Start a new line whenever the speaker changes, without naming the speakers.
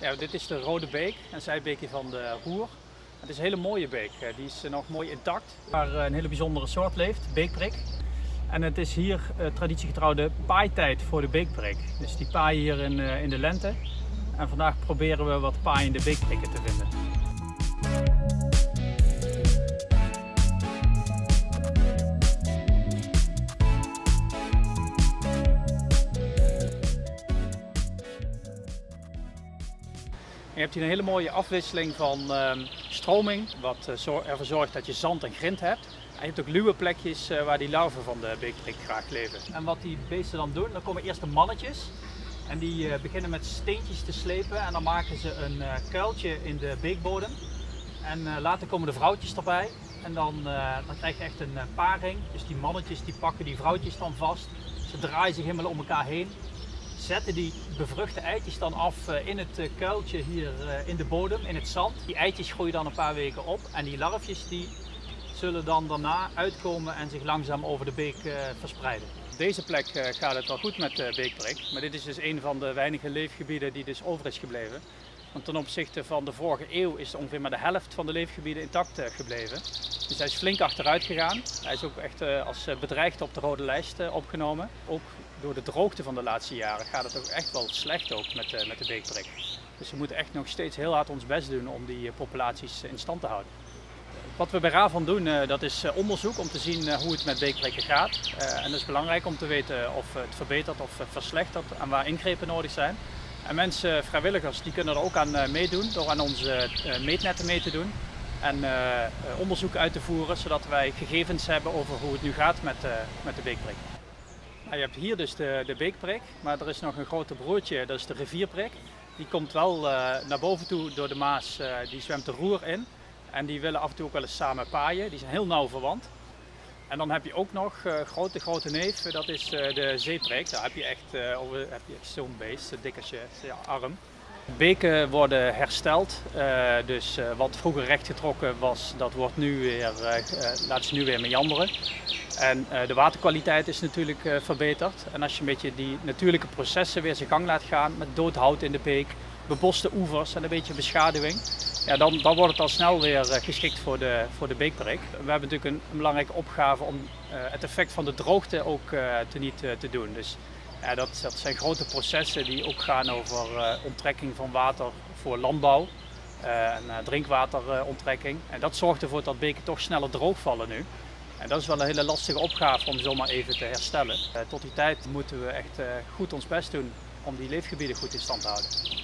Ja, dit is de Rode Beek, een zijbeekje van de Roer. Het is een hele mooie beek, die is nog mooi intact. Waar een hele bijzondere soort leeft, beekprik. En het is hier uh, traditiegetrouw de paaitijd voor de beekprik. Dus die paaien hier in, in de lente. En vandaag proberen we wat paaiende beekprikken te vinden. Je hebt hier een hele mooie afwisseling van uh, stroming, wat uh, ervoor zorgt dat je zand en grind hebt. En je hebt ook luwe plekjes uh, waar die larven van de beekprik graag leven. En wat die beesten dan doen, dan komen eerst de mannetjes. En die beginnen met steentjes te slepen en dan maken ze een kuiltje in de beekbodem. En later komen de vrouwtjes erbij. En dan, dan krijg je echt een paring. Dus die mannetjes die pakken die vrouwtjes dan vast. Ze draaien zich helemaal om elkaar heen zetten die bevruchte eitjes dan af eh, in het eh, kuiltje hier eh, in de bodem, in het zand. Die eitjes groeien dan een paar weken op en die larfjes die zullen dan daarna uitkomen en zich langzaam over de beek verspreiden. Op deze plek gaat het wel goed met de beekprik, maar dit is dus een van de weinige leefgebieden die dus over is gebleven. Want ten opzichte van de vorige eeuw is ongeveer maar de helft van de leefgebieden intact gebleven. Dus hij is flink achteruit gegaan. Hij is ook echt als bedreigd op de rode lijst opgenomen. Ook door de droogte van de laatste jaren gaat het ook echt wel slecht ook met, de, met de beekprik. Dus we moeten echt nog steeds heel hard ons best doen om die eh, populaties in stand te houden. Wat we bij RAVAN doen, eh, dat is eh, onderzoek om te zien hoe het met beekprikken gaat. En dat is belangrijk om te weten of het verbetert of verslechtert en waar ingrepen nodig zijn. En mensen, vrijwilligers, die kunnen er ook aan meedoen door aan onze meetnetten mee te doen. En onderzoek uit te voeren, zodat wij gegevens hebben over hoe het nu gaat met, met de beekprik. Nou, je hebt hier dus de, de beekprik, maar er is nog een groter broertje, dat is de rivierprik. Die komt wel naar boven toe door de Maas, die zwemt de roer in. En die willen af en toe ook wel eens samen paaien, die zijn heel nauw verwant. En dan heb je ook nog uh, grote, grote neef, dat is de zeeprik. Daar heb je echt, over, heb je echt zo'n beest, dik als je arm. Beken worden hersteld, dus wat vroeger rechtgetrokken was, dat wordt nu weer, laten ze nu weer meanderen. En uh, de waterkwaliteit is natuurlijk uh, verbeterd. En als je een beetje die natuurlijke processen weer zijn gang laat gaan met dood hout in de beek, beboste oevers en een beetje beschaduwing, ja, dan, dan wordt het al snel weer uh, geschikt voor de, voor de. We hebben natuurlijk een, belangrijke opgave om het effect van de droogte ook te niet te doen. Dus dat, zijn grote processen die ook gaan over onttrekking van water voor landbouw. en drinkwateronttrekking. En dat zorgt ervoor dat beken toch sneller droog vallen nu. En dat is wel een hele lastige opgave om zomaar even te herstellen. Tot die tijd moeten we echt goed ons best doen om die leefgebieden goed in stand te houden.